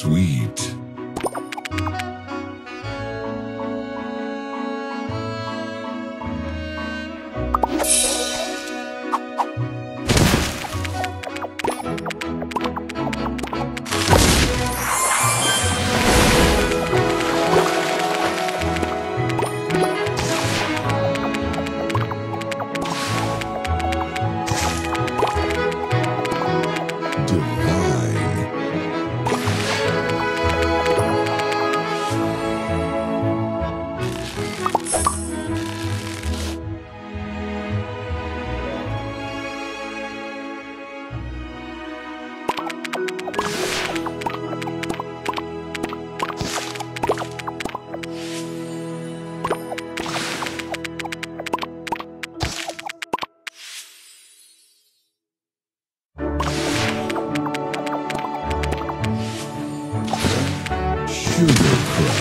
sweet. peculiar.